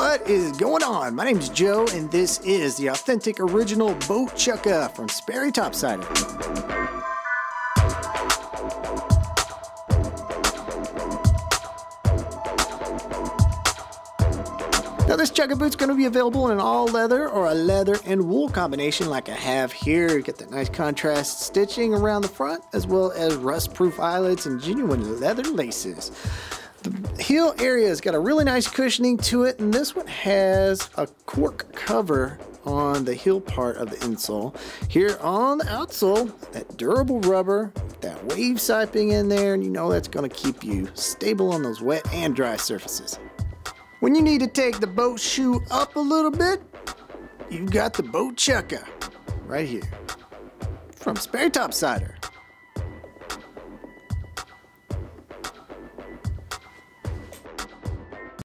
What is going on? My name is Joe, and this is the authentic original Boat Chukka from Sperry Topsider. Now this chukka boot's going to be available in an all leather or a leather and wool combination like I have here. You get that nice contrast stitching around the front as well as rust proof eyelets and genuine leather laces. The heel area has got a really nice cushioning to it and this one has a cork cover on the heel part of the insole. Here on the outsole, that durable rubber, that wave siping in there, and you know that's going to keep you stable on those wet and dry surfaces. When you need to take the boat shoe up a little bit, you've got the boat chukka right here from Sperry Topsider.